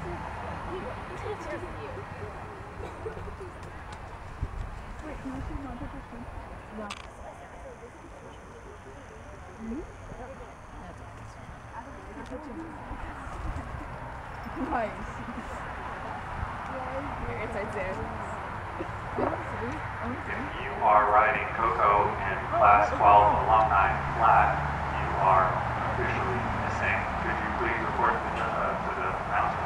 If you are riding Coco in Class 12 Alumni Flat, you are officially missing. Could you please report to the, uh, to the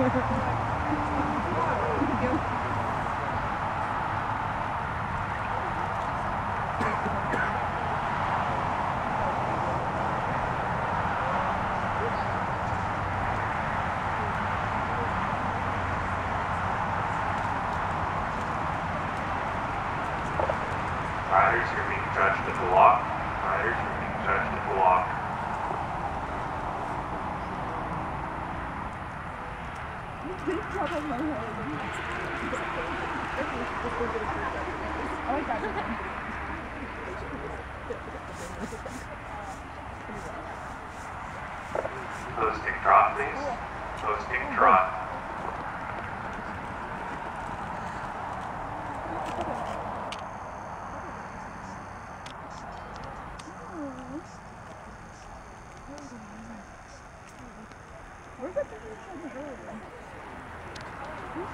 Riders, you're being judged at the walk. Riders, you're being judged at the walk. I like that. Posting trot, please. Posting trot. Where's that picture from earlier? You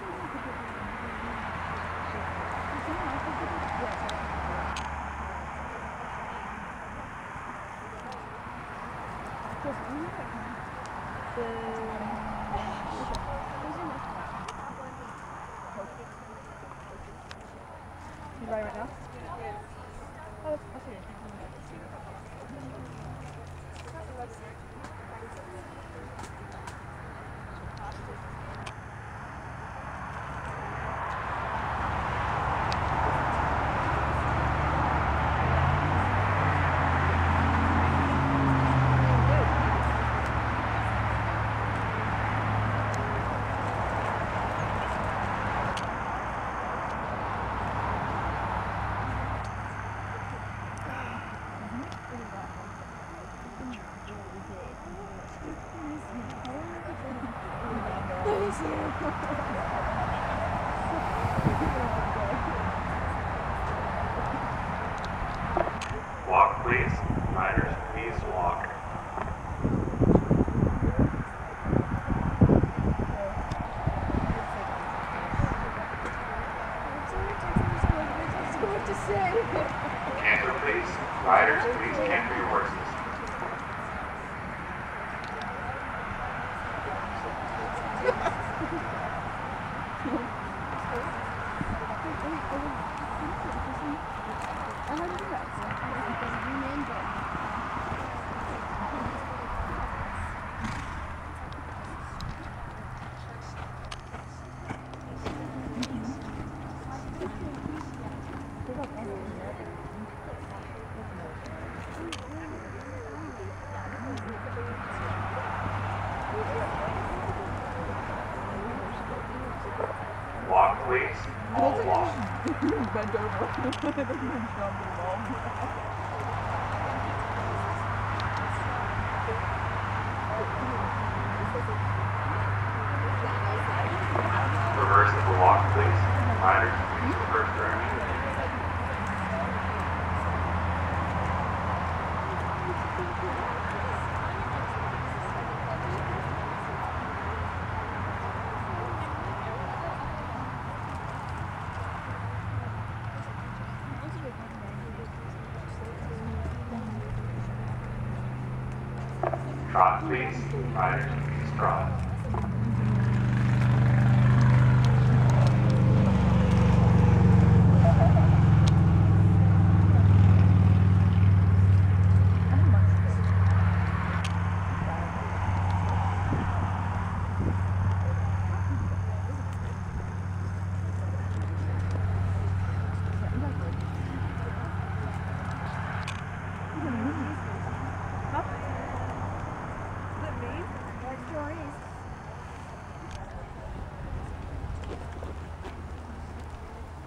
riding right now? Oh, that's, that's okay. Walk, please. Riders, please walk. What to say? Canter, please. Riders, please canter your horses. Walk, please. All walk. Bent over. Trot, please. Riders, trot.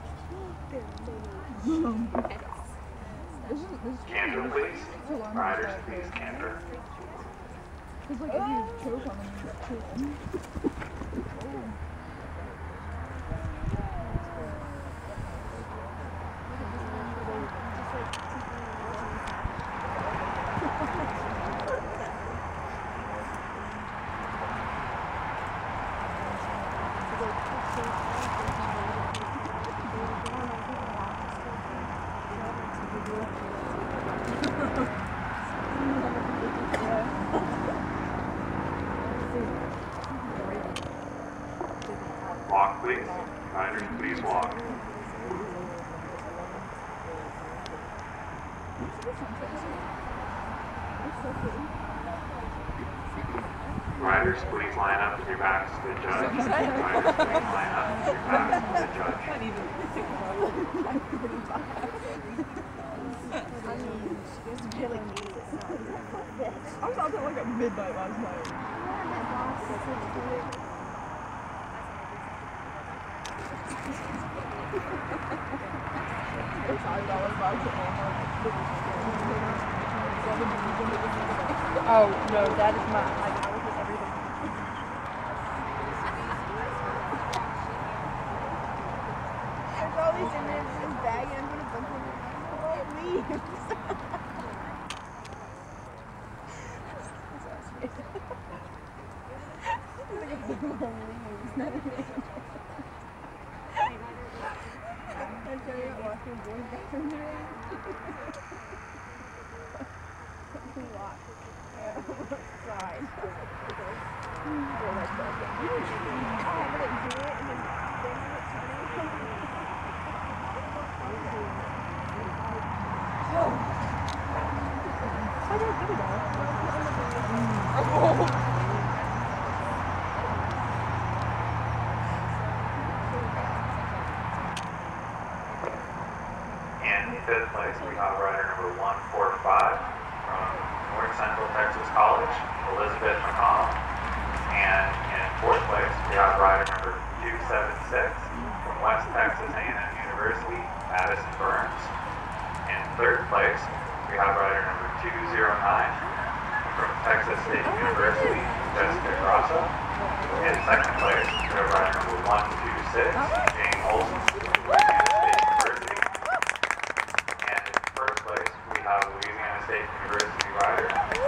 This is this is Canter, please. Riders, please canter. Because like if you choke on them, you chewing. Walk, please. Riders, please walk. Riders, please line up with your backs to the judge. Riders, please line up with your backs to the judge. I was out there like at midnight last night. Five dollars bags at Oh no, that is mine. Like I was just everything. There's all these in there, this bag, and I'm gonna bump them. Oh, leaves. I'm trying to walk through boys' bathroom today. Locked. Yeah, Sorry. fifth place, we have rider number 145 from North Central Texas College, Elizabeth McConnell. And in fourth place, we have rider number 276 from West Texas A&M University, Madison Burns. In third place, we have rider number 209 from Texas State University, Jessica Grasso. In second place, we have rider number 126, Jane Olson from Louisiana State University. And in first place, we have Louisiana State University rider,